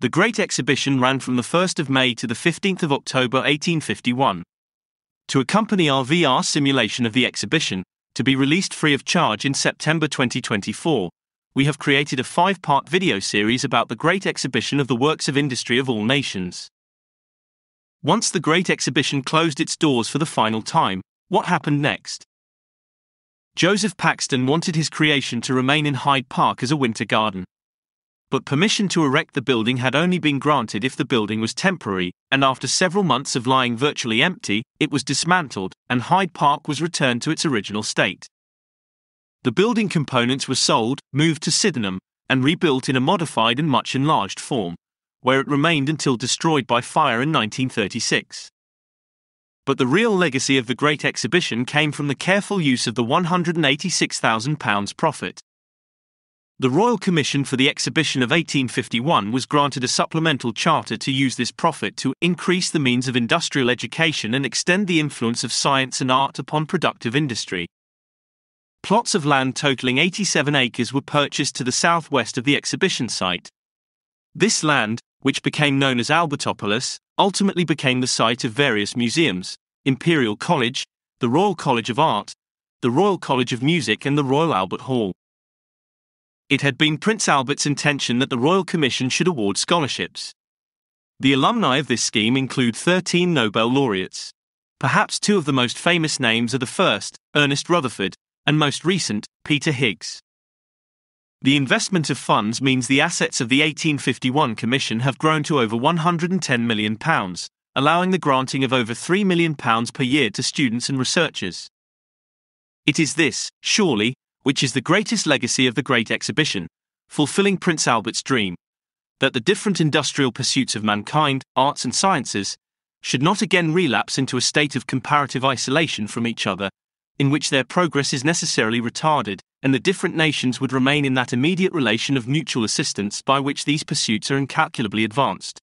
The Great Exhibition ran from the 1st of May to the 15th of October 1851. To accompany our VR simulation of the exhibition, to be released free of charge in September 2024, we have created a five part video series about the Great Exhibition of the works of industry of all nations. Once the Great Exhibition closed its doors for the final time, what happened next? Joseph Paxton wanted his creation to remain in Hyde Park as a winter garden but permission to erect the building had only been granted if the building was temporary, and after several months of lying virtually empty, it was dismantled, and Hyde Park was returned to its original state. The building components were sold, moved to Sydenham, and rebuilt in a modified and much enlarged form, where it remained until destroyed by fire in 1936. But the real legacy of the Great Exhibition came from the careful use of the £186,000 profit. The Royal Commission for the Exhibition of 1851 was granted a supplemental charter to use this profit to increase the means of industrial education and extend the influence of science and art upon productive industry. Plots of land totaling 87 acres were purchased to the southwest of the exhibition site. This land, which became known as Albertopolis, ultimately became the site of various museums Imperial College, the Royal College of Art, the Royal College of Music, and the Royal Albert Hall. It had been Prince Albert's intention that the Royal Commission should award scholarships. The alumni of this scheme include 13 Nobel laureates. Perhaps two of the most famous names are the first, Ernest Rutherford, and most recent, Peter Higgs. The investment of funds means the assets of the 1851 Commission have grown to over £110 million, allowing the granting of over £3 million per year to students and researchers. It is this, surely, which is the greatest legacy of the Great Exhibition, fulfilling Prince Albert's dream that the different industrial pursuits of mankind, arts, and sciences should not again relapse into a state of comparative isolation from each other, in which their progress is necessarily retarded, and the different nations would remain in that immediate relation of mutual assistance by which these pursuits are incalculably advanced.